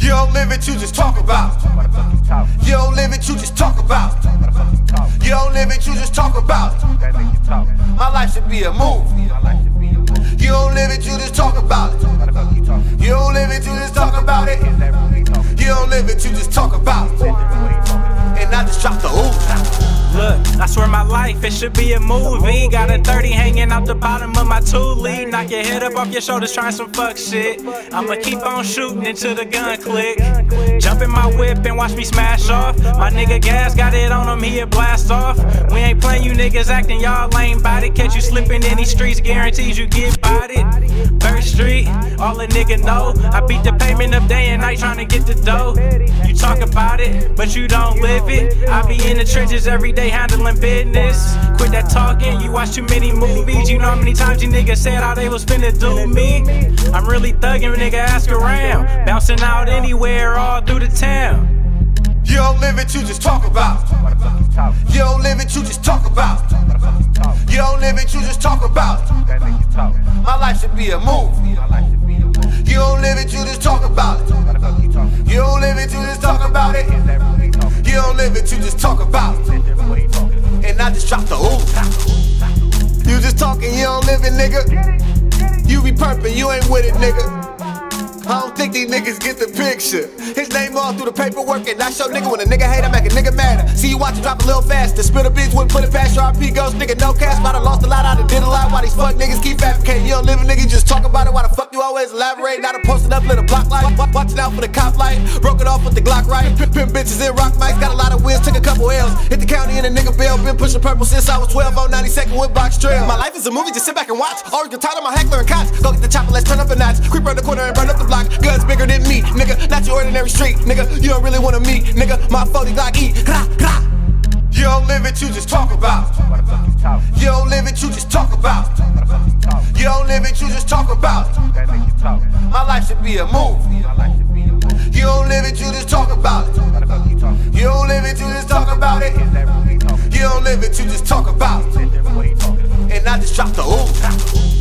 You don't live it, you just talk about. You don't live it, you just talk about. You don't live it, you just talk about. My life should be a movie. You don't live it, you just talk about it. Swear my life, it should be a movie. Got a 30 hanging out the bottom of my toolie. Knock your head up off your shoulders, trying some fuck shit. I'ma keep on shooting until the gun click. Jump in my whip and watch me smash off. My nigga Gasss got it on him, he'll blast off. We ain't playing you niggas acting y'all lame body. Catch you slipping in these streets, guarantees you get bodied. First Street, all a nigga know. I beat the payment up day and night trying to get the dough. Talk about it, but you don't live it. I be in the trenches every day handling business. Quit that talking, you watch too many movies. You know how many times you niggas said how they was finna do me? I'm really thugging, nigga, ask around. Bouncing out anywhere, all through the town. You don't live it, you just talk about. You don't live it, you just talk about. You don't live it, you just talk about. My life should be a movie. You don't live it, you just talk about it. You don't live it, you just talk about it. You don't live it, you just talk about it. And I just dropped the ooh. You just talking, you don't live it, nigga. You be perping, you ain't with it, nigga. I don't think these niggas get the picture. His name all through the paperwork, and I show nigga when a nigga hate, I make a nigga mad. See you watch it drop a little faster. Spit a bitch, wouldn't put it past your RP ghost, nigga. No cash, but I lost a lot, I done did a lot. Why these fuck niggas keep fabricating? You don't live a nigga, just talk about it. Why the fuck always elaborate? Now to post it up, lit a block light. Watching out for the cop light. Broke it off with the Glock right. Pimp bitches in rock mics, got a lot of wins, took a couple L's. Hit the county in a nigga bill, been pushing purple since I was 12 on 92nd with box trail. My life is a movie, just sit back and watch. Always get tired of my heckler and cops. Go get the chopper, let's turn up a notch. Creep around the corner and burn up the block. Guns bigger than me, nigga. Not your ordinary street, nigga. You don't really wanna meet, nigga. My 40 Glock E. You don't live it, you just talk about. You should be a movie. You don't live it, you just talk about it. You don't live it, you just talk about it. You don't live it, you just talk about it. And I just dropped the ooh.